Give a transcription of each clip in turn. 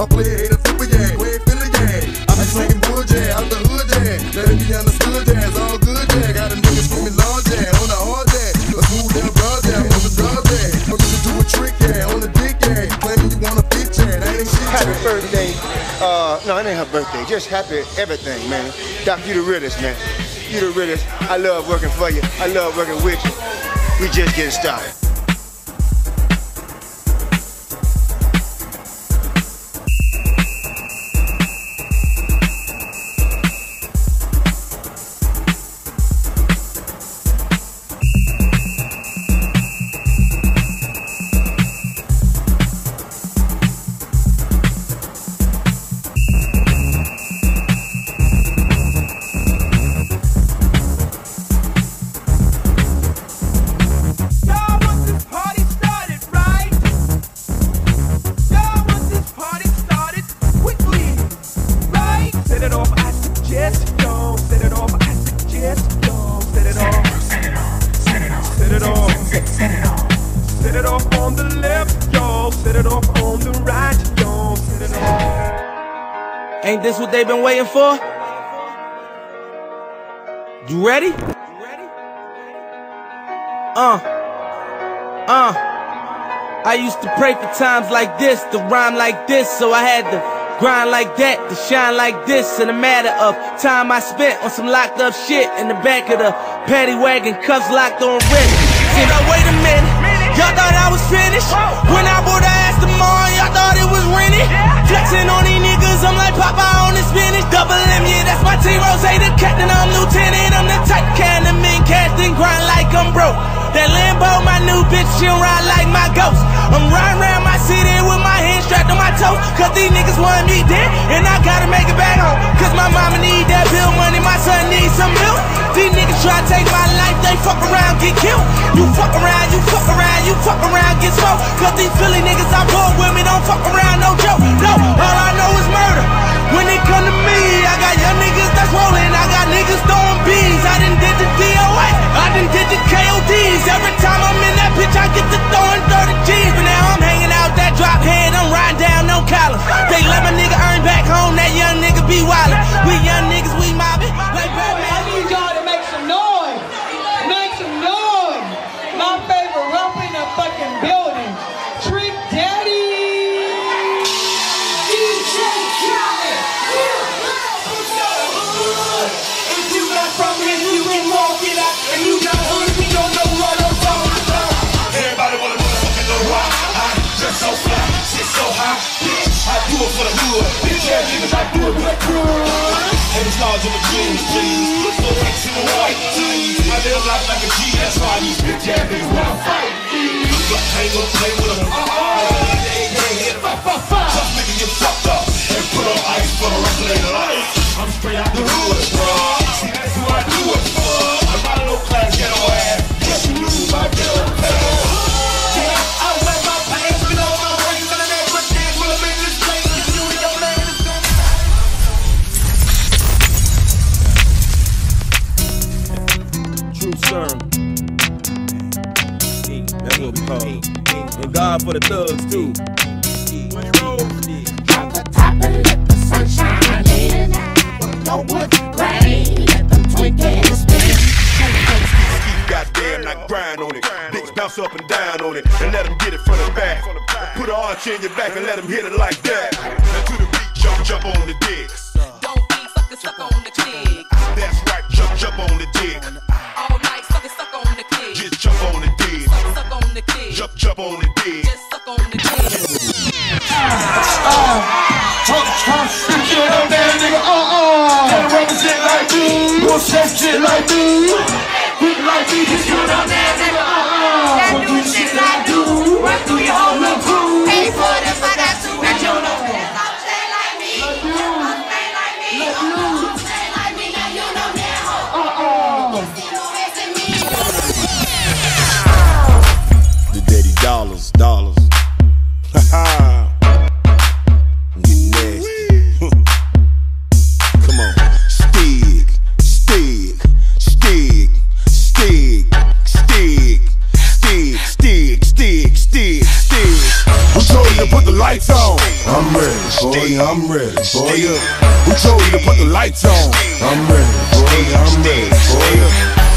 I play a hater, flipper, yeah. Go ahead, yeah. I be slanging wood, yeah. Out the hood, yeah. Let it be understood, yeah. It's all good, yeah. Got a nigga screaming large, yeah. On the hard, yeah. Let's move down, broad, yeah. On the dub, yeah. I'm gonna do a trick, yeah. On the dick, yeah. Claiming you wanna fit, yeah. That ain't shit, Happy yeah. birthday. Uh, no, it ain't her birthday. Just happy everything, man. Doc, you the realest, man. You the realest. I love working for you. I love working with you. We just getting started. Ain't this what they've been waiting for? You ready? Uh. Uh. I used to pray for times like this, to rhyme like this, so I had to grind like that, to shine like this. In a matter of time I spent on some locked up shit in the back of the paddy wagon, cuffs locked on wrist. Said, oh, wait a minute. Y'all thought I was finished? When I bought the Aston Martin, y'all thought it was rented? Flexing on these niggas, I'm like Popeye on the spinach. Double M, yeah, that's my team. Rose, the captain, I'm lieutenant. I'm the type kind of mean cast and grind like I'm broke. That Lambo, my new bitch, she'll ride like my ghost. I'm riding toes. Cause these niggas want me dead, and I gotta make it back home. Cause my mama need that bill money, my son needs some milk. These niggas try to take my life, they fuck around, it for the hood, bitch ass niggas, I do it for the. And it's large in the jeans, please. So X in the white tees. I live life like a G, that's why these bitch ass niggas wanna fight ain't gonna play with them. Uh-uh. That's what we call it. And God for the thugs too. When it rolls, Drop the top and let the sunshine in. No wood rain, let them Twinkies spin. Goddamn, like grind on it. Bitch, bounce up and down on it. And let them get it from the back. Put an arch in your back and let them hit it like that. Now to the beat, jump, jump on the dick. Don't be sucker stuck on the click. That's right, jump, jump on the dick. You know them damn nigga, uh-uh. Can't represent like me. Say shit like me. Quick like me, just you know them nigga, uh-uh. Won't do shit like I do. Run through your whole little crew. Pay for this, I'm ready you, I'm ready for you. Who told you to put the lights on? I'm ready you, I'm ready for you.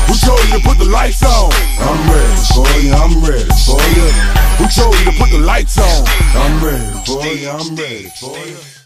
Who told you to put the lights on? I'm ready you, I'm ready for you. Who told you to put the lights on? I'm ready you, I'm ready you.